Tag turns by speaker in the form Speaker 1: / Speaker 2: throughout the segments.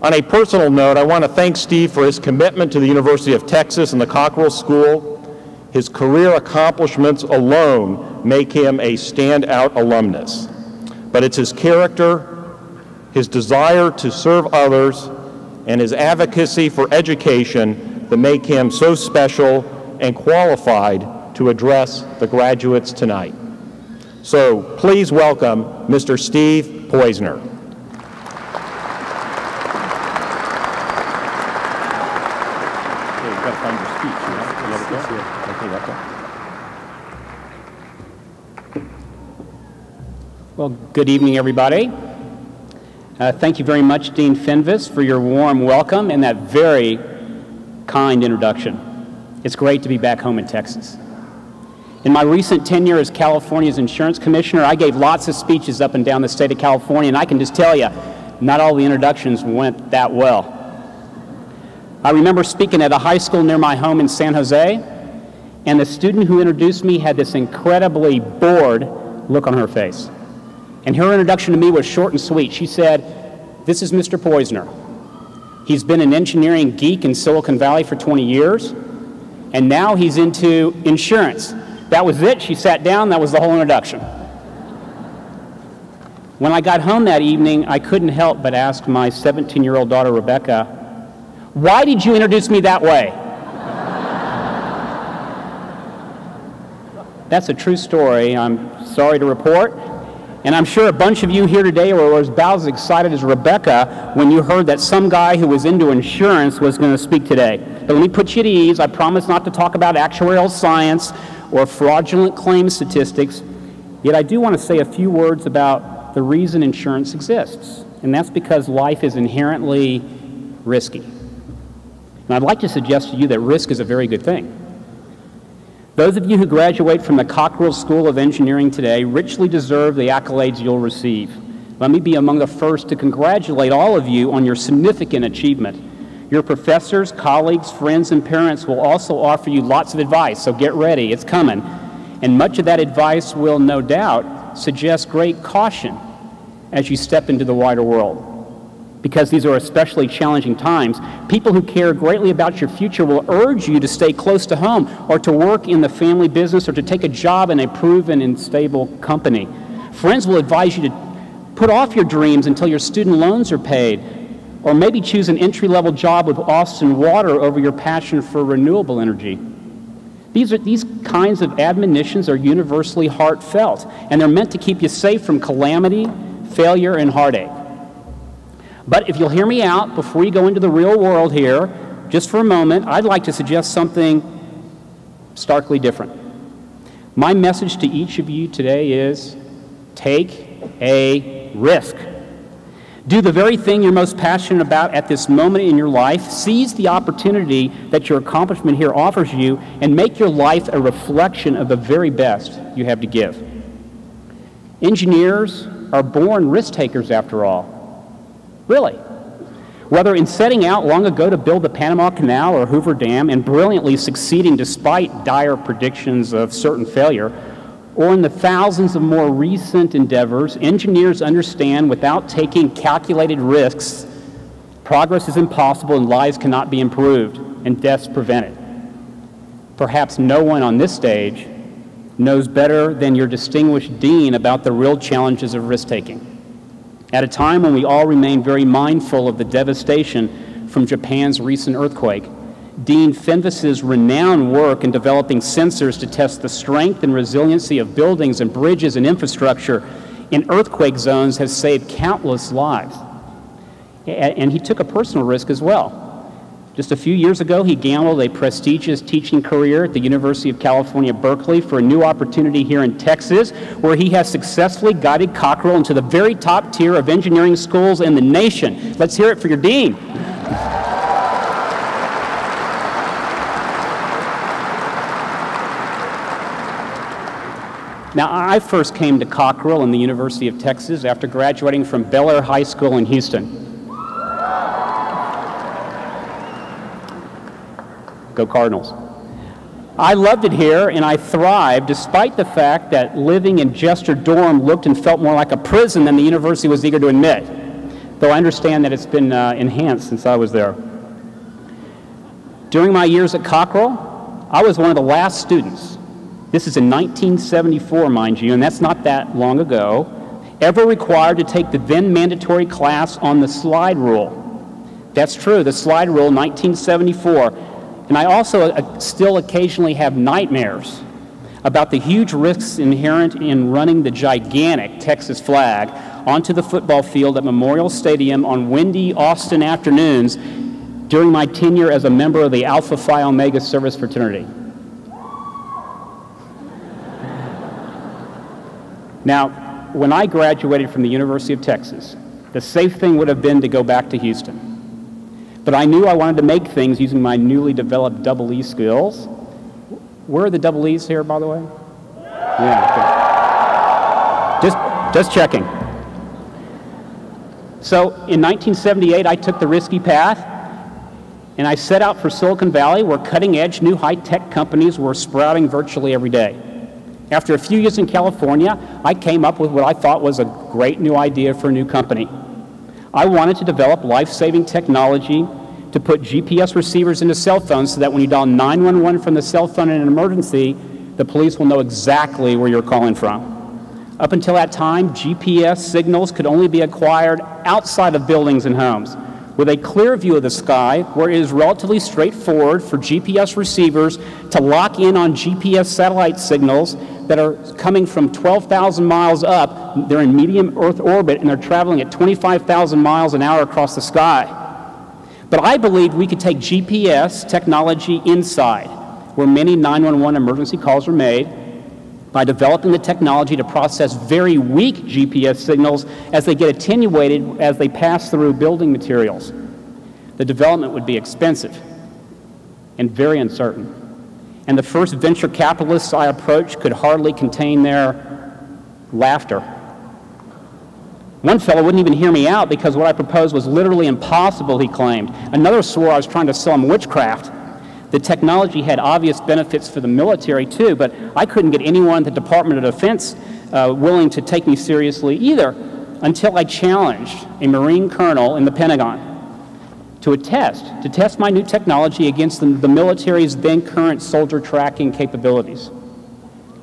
Speaker 1: On a personal note, I want to thank Steve for his commitment to the University of Texas and the Cockrell School. His career accomplishments alone make him a standout alumnus. But it's his character, his desire to serve others, and his advocacy for education that make him so special and qualified to address the graduates tonight. So please welcome Mr. Steve Poizner.
Speaker 2: Well, good evening, everybody. Uh, thank you very much, Dean Fenves, for your warm welcome and that very kind introduction. It's great to be back home in Texas. In my recent tenure as California's insurance commissioner, I gave lots of speeches up and down the state of California, and I can just tell you, not all the introductions went that well. I remember speaking at a high school near my home in San Jose, and the student who introduced me had this incredibly bored look on her face. And her introduction to me was short and sweet. She said, This is Mr. Poizner. He's been an engineering geek in Silicon Valley for 20 years, and now he's into insurance. That was it. She sat down, that was the whole introduction. When I got home that evening, I couldn't help but ask my 17 year old daughter, Rebecca, Why did you introduce me that way? That's a true story, I'm sorry to report. And I'm sure a bunch of you here today were about as excited as Rebecca when you heard that some guy who was into insurance was going to speak today. But let me put you at ease. I promise not to talk about actuarial science or fraudulent claim statistics. Yet I do want to say a few words about the reason insurance exists. And that's because life is inherently risky. And I'd like to suggest to you that risk is a very good thing. Those of you who graduate from the Cockrell School of Engineering today richly deserve the accolades you'll receive. Let me be among the first to congratulate all of you on your significant achievement. Your professors, colleagues, friends, and parents will also offer you lots of advice, so get ready, it's coming. And much of that advice will, no doubt, suggest great caution as you step into the wider world because these are especially challenging times, people who care greatly about your future will urge you to stay close to home or to work in the family business or to take a job in a proven and stable company. Friends will advise you to put off your dreams until your student loans are paid or maybe choose an entry level job with Austin Water over your passion for renewable energy. These, are, these kinds of admonitions are universally heartfelt, and they're meant to keep you safe from calamity, failure, and heartache. But if you'll hear me out before you go into the real world here, just for a moment, I'd like to suggest something starkly different. My message to each of you today is take a risk. Do the very thing you're most passionate about at this moment in your life. Seize the opportunity that your accomplishment here offers you and make your life a reflection of the very best you have to give. Engineers are born risk takers, after all. Really. Whether in setting out long ago to build the Panama Canal or Hoover Dam and brilliantly succeeding despite dire predictions of certain failure, or in the thousands of more recent endeavors, engineers understand without taking calculated risks, progress is impossible and lives cannot be improved and deaths prevented. Perhaps no one on this stage knows better than your distinguished dean about the real challenges of risk taking. At a time when we all remain very mindful of the devastation from Japan's recent earthquake, Dean Fenves's renowned work in developing sensors to test the strength and resiliency of buildings and bridges and infrastructure in earthquake zones has saved countless lives. And he took a personal risk as well. Just a few years ago, he gambled a prestigious teaching career at the University of California, Berkeley, for a new opportunity here in Texas, where he has successfully guided Cockrell into the very top tier of engineering schools in the nation. Let's hear it for your dean. Now, I first came to Cockrell and the University of Texas after graduating from Bellaire High School in Houston. Go Cardinals. I loved it here and I thrived despite the fact that living in Jester Dorm looked and felt more like a prison than the university was eager to admit. though I understand that it's been uh, enhanced since I was there. During my years at Cockrell, I was one of the last students. This is in 1974, mind you, and that's not that long ago, ever required to take the then mandatory class on the slide rule. That's true, the slide rule, 1974. And I also uh, still occasionally have nightmares about the huge risks inherent in running the gigantic Texas flag onto the football field at Memorial Stadium on windy Austin afternoons during my tenure as a member of the Alpha Phi Omega Service Fraternity. Now, when I graduated from the University of Texas, the safe thing would have been to go back to Houston. But I knew I wanted to make things using my newly developed double E skills. Where are the double E's here, by the way? Yeah. Okay. Just, just checking. So in 1978, I took the risky path and I set out for Silicon Valley where cutting edge new high tech companies were sprouting virtually every day. After a few years in California, I came up with what I thought was a great new idea for a new company. I wanted to develop life saving technology to put GPS receivers into cell phones so that when you dial 911 from the cell phone in an emergency, the police will know exactly where you're calling from. Up until that time, GPS signals could only be acquired outside of buildings and homes with a clear view of the sky where it is relatively straightforward for GPS receivers to lock in on GPS satellite signals that are coming from 12,000 miles up. They're in medium Earth orbit and they're traveling at 25,000 miles an hour across the sky. But I believed we could take GPS technology inside, where many 911 emergency calls are made, by developing the technology to process very weak GPS signals as they get attenuated as they pass through building materials. The development would be expensive and very uncertain. And the first venture capitalists I approached could hardly contain their laughter. One fellow wouldn't even hear me out because what I proposed was literally impossible, he claimed. Another swore I was trying to sell him witchcraft. The technology had obvious benefits for the military too, but I couldn't get anyone at the Department of Defense uh, willing to take me seriously either until I challenged a Marine colonel in the Pentagon to a test, to test my new technology against the, the military's then current soldier tracking capabilities.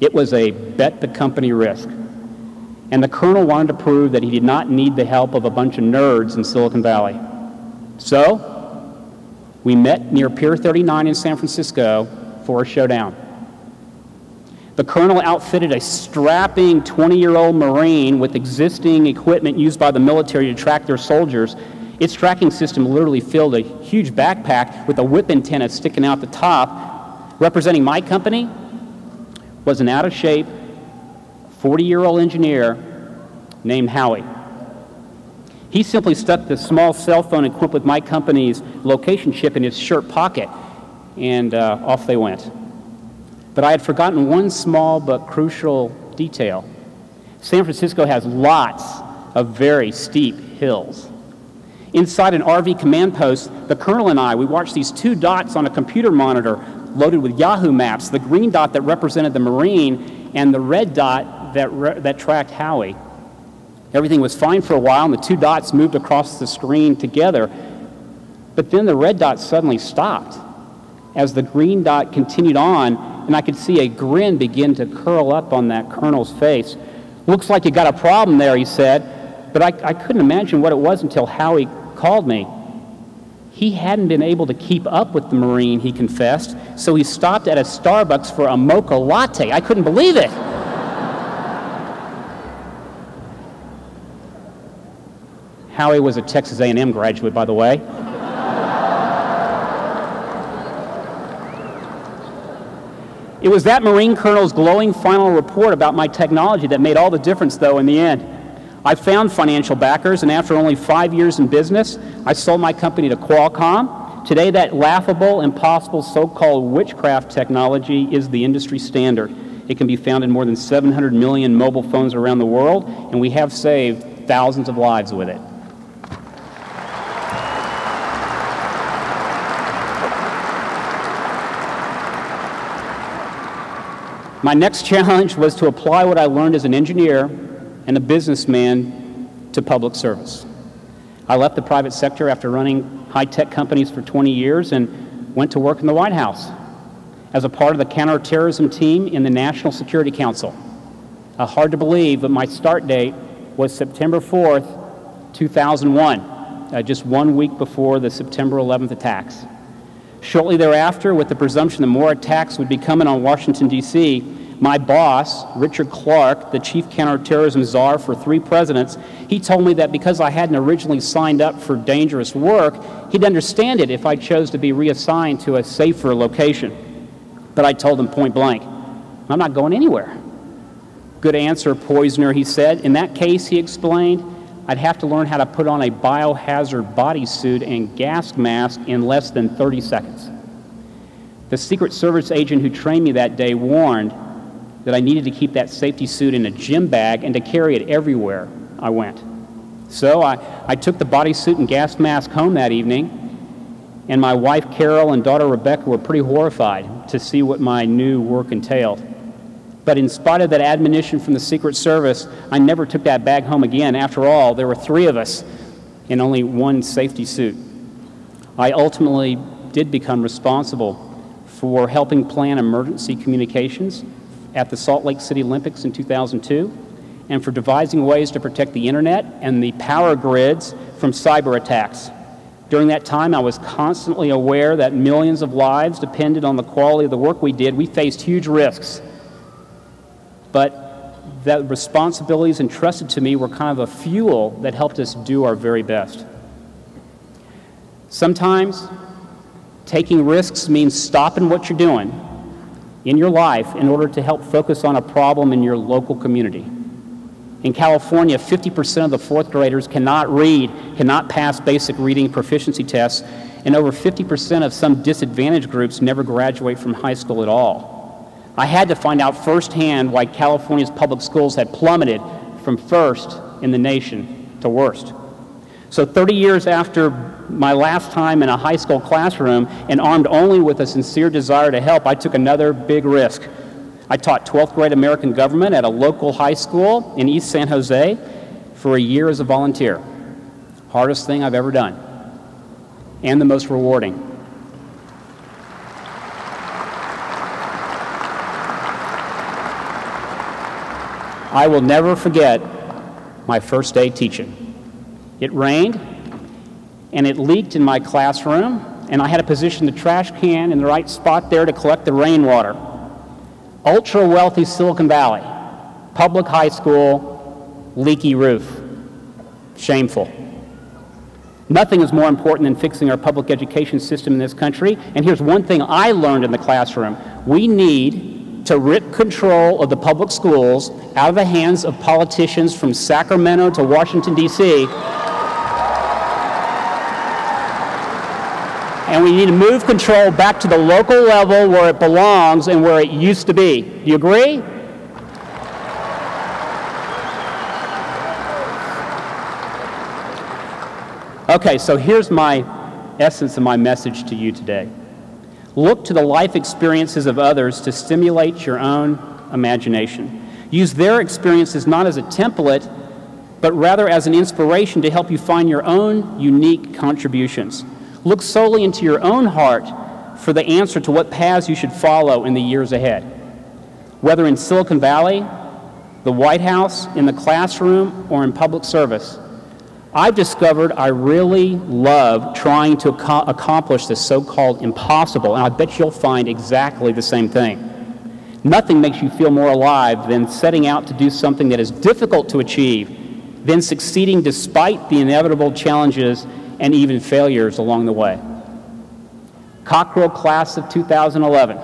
Speaker 2: It was a bet the company risk. And the colonel wanted to prove that he did not need the help of a bunch of nerds in Silicon Valley. So, we met near Pier 39 in San Francisco for a showdown. The colonel outfitted a strapping 20 year old Marine with existing equipment used by the military to track their soldiers. Its tracking system literally filled a huge backpack with a whip antenna sticking out the top. Representing my company was an out of shape 40 year old engineer named Howie. He simply stuck the small cell phone equipped with my company's location chip in his shirt pocket, and uh, off they went. But I had forgotten one small but crucial detail. San Francisco has lots of very steep hills. Inside an RV command post, the colonel and I, we watched these two dots on a computer monitor loaded with Yahoo maps, the green dot that represented the Marine and the red dot that, that tracked Howie. Everything was fine for a while, and the two dots moved across the screen together. But then the red dot suddenly stopped as the green dot continued on, and I could see a grin begin to curl up on that colonel's face. Looks like you got a problem there, he said, but I, I couldn't imagine what it was until Howie called me. He hadn't been able to keep up with the Marine, he confessed, so he stopped at a Starbucks for a mocha latte. I couldn't believe it. Howie was a Texas A&M graduate, by the way. It was that Marine colonel's glowing final report about my technology that made all the difference, though, in the end. I found financial backers, and after only five years in business, I sold my company to Qualcomm. Today, that laughable, impossible so called witchcraft technology is the industry standard. It can be found in more than 700 million mobile phones around the world, and we have saved thousands of lives with it. My next challenge was to apply what I learned as an engineer and a businessman to public service. I left the private sector after running high-tech companies for 20 years and went to work in the White House as a part of the counterterrorism team in the National Security Council. Uh, hard to believe, but my start date was September 4th, 2001, uh, just one week before the September 11th attacks. Shortly thereafter, with the presumption that more attacks would be coming on Washington, D.C., my boss, Richard Clarke, the chief counterterrorism czar for three presidents, he told me that because I hadn't originally signed up for dangerous work, he'd understand it if I chose to be reassigned to a safer location. But I told him point blank, I'm not going anywhere. Good answer, Poizner, he said. In that case, he explained, I'd have to learn how to put on a biohazard bodysuit and gas mask in less than 30 seconds. The Secret Service agent who trained me that day warned that I needed to keep that safety suit in a gym bag and to carry it everywhere I went. So I, I took the bodysuit and gas mask home that evening, and my wife Carol and daughter Rebecca were pretty horrified to see what my new work entailed. But in spite of that admonition from the Secret Service, I never took that bag home again. After all, there were three of us in only one safety suit. I ultimately did become responsible for helping plan emergency communications at the Salt Lake City Olympics in 2002 and for devising ways to protect the internet and the power grids from cyber attacks. During that time, I was constantly aware that millions of lives depended on the quality of the work we did. We faced huge risks. But the responsibilities entrusted to me were kind of a fuel that helped us do our very best. Sometimes taking risks means stopping what you're doing in your life in order to help focus on a problem in your local community. In California, 50% of the fourth graders cannot read, cannot pass basic reading proficiency tests, and over 50% of some disadvantaged groups never graduate from high school at all. I had to find out firsthand why California's public schools had plummeted from first in the nation to worst. So 30 years after my last time in a high school classroom and armed only with a sincere desire to help, I took another big risk. I taught 12th grade American government at a local high school in East San Jose for a year as a volunteer. Hardest thing I've ever done, and the most rewarding. I will never forget my first day teaching. It rained, and it leaked in my classroom, and I had to position the trash can in the right spot there to collect the rainwater. Ultra wealthy Silicon Valley, public high school, leaky roof. Shameful. Nothing is more important than fixing our public education system in this country. And here's one thing I learned in the classroom we need to rip control of the public schools out of the hands of politicians from Sacramento to Washington, D.C. and we need to move control back to the local level where it belongs and where it used to be. Do you agree? Okay, so here's my essence of my message to you today. Look to the life experiences of others to stimulate your own imagination. Use their experiences not as a template, but rather as an inspiration to help you find your own unique contributions. Look solely into your own heart for the answer to what paths you should follow in the years ahead. Whether in Silicon Valley, the White House, in the classroom, or in public service, I've discovered I really love trying to ac accomplish the so called impossible, and I bet you'll find exactly the same thing. Nothing makes you feel more alive than setting out to do something that is difficult to achieve, then succeeding despite the inevitable challenges and even failures along the way. Cockrell Class of 2011,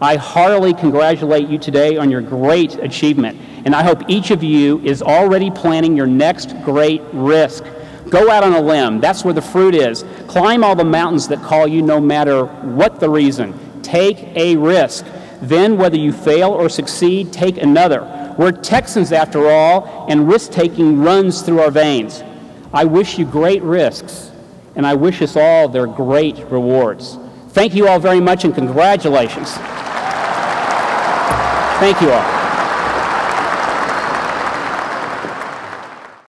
Speaker 2: I heartily congratulate you today on your great achievement, and I hope each of you is already planning your next great risk. Go out on a limb. That's where the fruit is. Climb all the mountains that call you no matter what the reason. Take a risk. Then, whether you fail or succeed, take another. We're Texans after all, and risk taking runs through our veins. I wish you great risks, and I wish us all their great rewards. Thank you all very much, and congratulations. Thank you all.